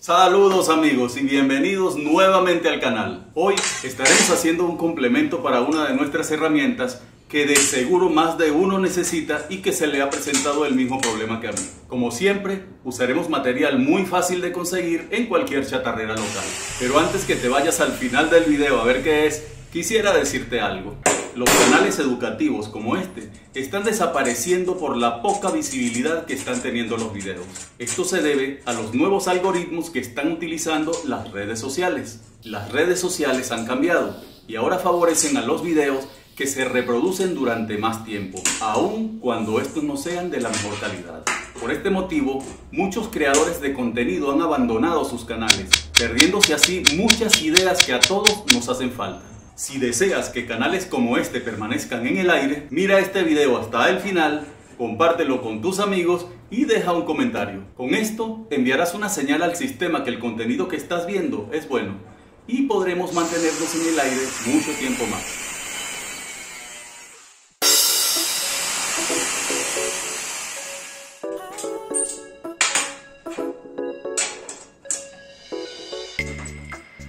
Saludos amigos y bienvenidos nuevamente al canal. Hoy estaremos haciendo un complemento para una de nuestras herramientas que de seguro más de uno necesita y que se le ha presentado el mismo problema que a mí. Como siempre, usaremos material muy fácil de conseguir en cualquier chatarrera local. Pero antes que te vayas al final del video a ver qué es, quisiera decirte algo. Los canales educativos como este están desapareciendo por la poca visibilidad que están teniendo los videos. Esto se debe a los nuevos algoritmos que están utilizando las redes sociales. Las redes sociales han cambiado y ahora favorecen a los videos que se reproducen durante más tiempo, aun cuando estos no sean de la mejor calidad. Por este motivo, muchos creadores de contenido han abandonado sus canales, perdiéndose así muchas ideas que a todos nos hacen falta. Si deseas que canales como este permanezcan en el aire, mira este video hasta el final, compártelo con tus amigos y deja un comentario. Con esto enviarás una señal al sistema que el contenido que estás viendo es bueno y podremos mantenernos en el aire mucho tiempo más.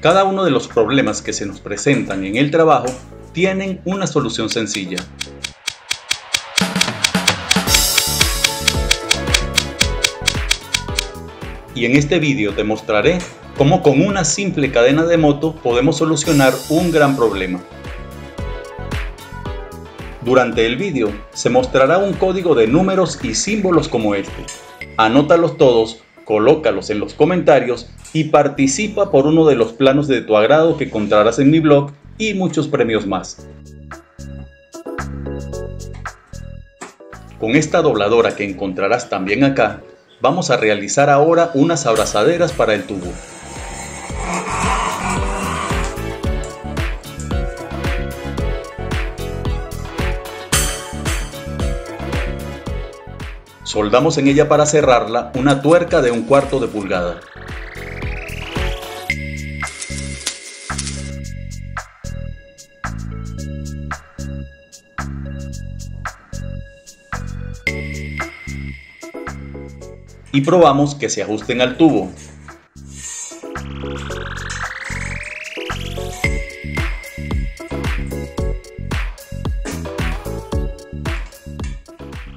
Cada uno de los problemas que se nos presentan en el trabajo tienen una solución sencilla. Y en este vídeo te mostraré cómo con una simple cadena de moto podemos solucionar un gran problema. Durante el vídeo se mostrará un código de números y símbolos como este. Anótalos todos, colócalos en los comentarios y participa por uno de los planos de tu agrado que encontrarás en mi blog y muchos premios más. Con esta dobladora que encontrarás también acá, vamos a realizar ahora unas abrazaderas para el tubo. Soldamos en ella para cerrarla una tuerca de un cuarto de pulgada. Y probamos que se ajusten al tubo.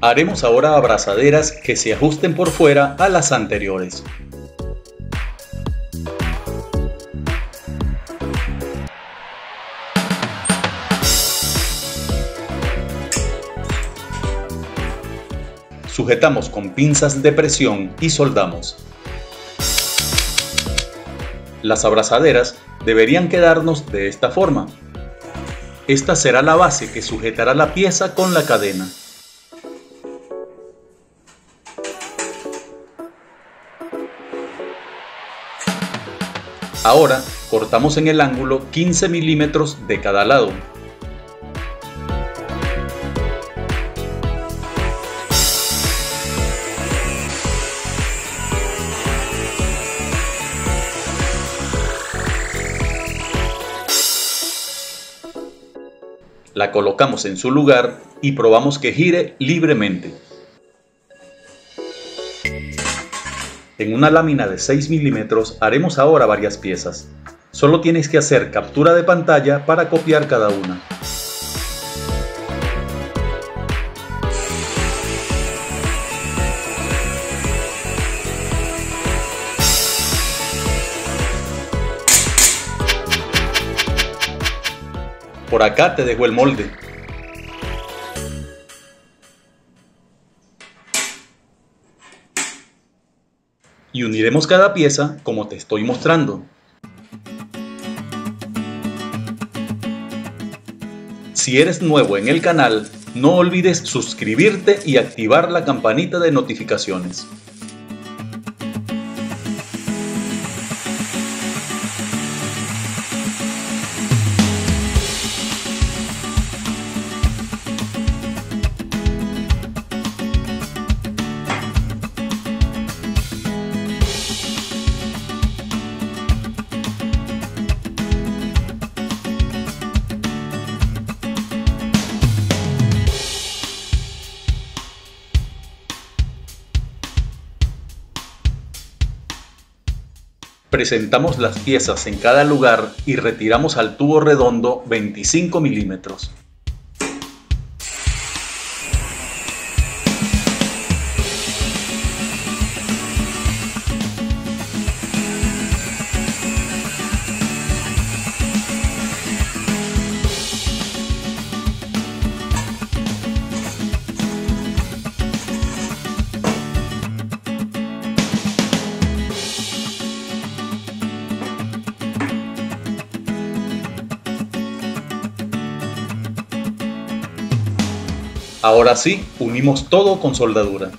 Haremos ahora abrazaderas que se ajusten por fuera a las anteriores. Sujetamos con pinzas de presión y soldamos. Las abrazaderas deberían quedarnos de esta forma. Esta será la base que sujetará la pieza con la cadena. Ahora cortamos en el ángulo 15 milímetros de cada lado. La colocamos en su lugar y probamos que gire libremente. En una lámina de 6 milímetros haremos ahora varias piezas. Solo tienes que hacer captura de pantalla para copiar cada una. Por acá te dejo el molde. Y uniremos cada pieza como te estoy mostrando. Si eres nuevo en el canal, no olvides suscribirte y activar la campanita de notificaciones. Presentamos las piezas en cada lugar y retiramos al tubo redondo 25 milímetros. Ahora sí, unimos todo con soldadura.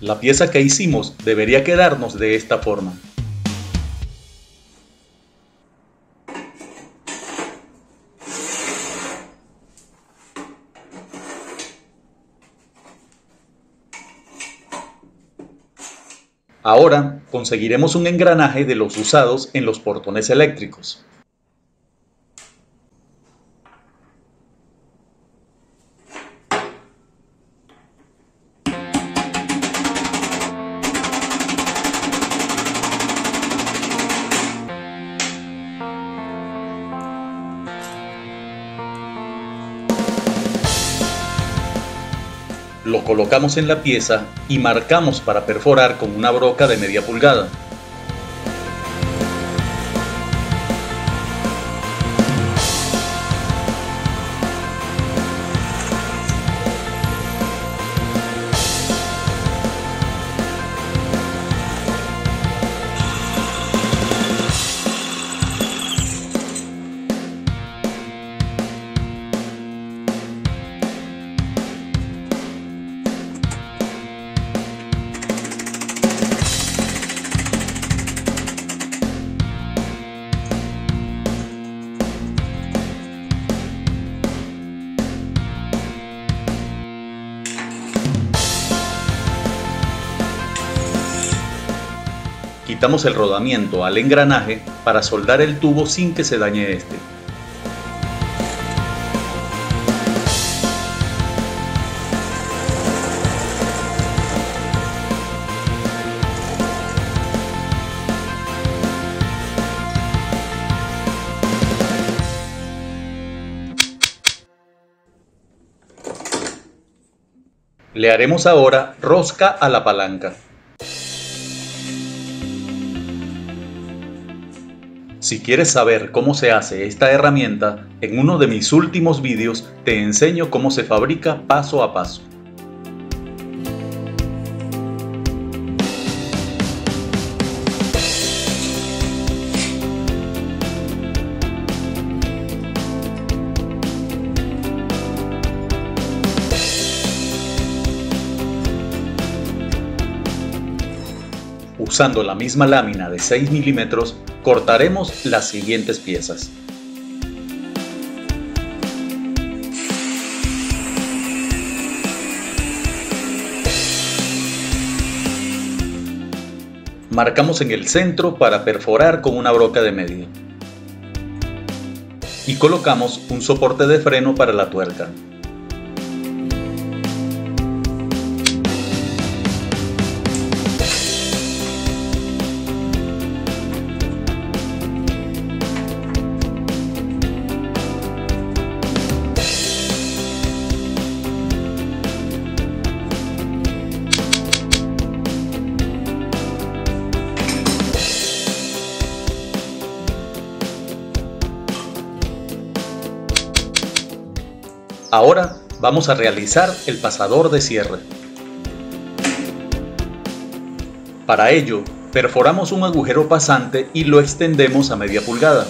La pieza que hicimos debería quedarnos de esta forma. Ahora conseguiremos un engranaje de los usados en los portones eléctricos. Lo colocamos en la pieza y marcamos para perforar con una broca de media pulgada. Quitamos el rodamiento al engranaje para soldar el tubo sin que se dañe este. Le haremos ahora rosca a la palanca. Si quieres saber cómo se hace esta herramienta, en uno de mis últimos vídeos te enseño cómo se fabrica paso a paso. Usando la misma lámina de 6 milímetros, cortaremos las siguientes piezas. Marcamos en el centro para perforar con una broca de medio. Y colocamos un soporte de freno para la tuerca. Ahora vamos a realizar el pasador de cierre. Para ello, perforamos un agujero pasante y lo extendemos a media pulgada.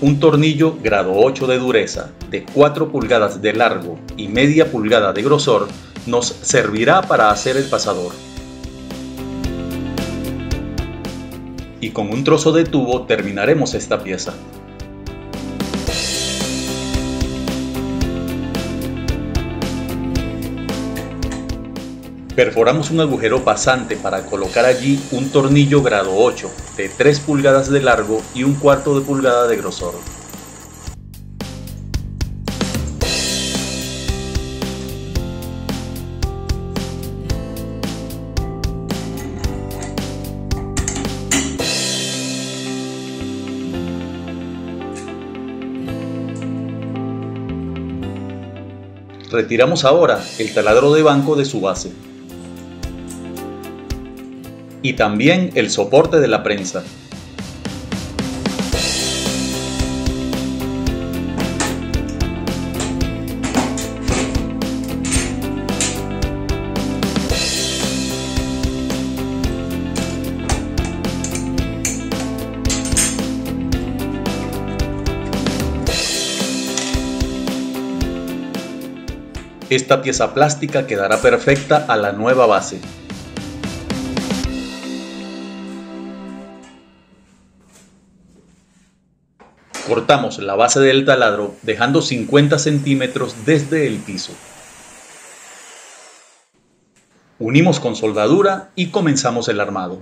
Un tornillo grado 8 de dureza de 4 pulgadas de largo y media pulgada de grosor nos servirá para hacer el pasador. Y con un trozo de tubo terminaremos esta pieza. Perforamos un agujero pasante para colocar allí un tornillo grado 8 de 3 pulgadas de largo y un cuarto de pulgada de grosor. Retiramos ahora el taladro de banco de su base y también el soporte de la prensa. Esta pieza plástica quedará perfecta a la nueva base. Cortamos la base del taladro dejando 50 centímetros desde el piso. Unimos con soldadura y comenzamos el armado.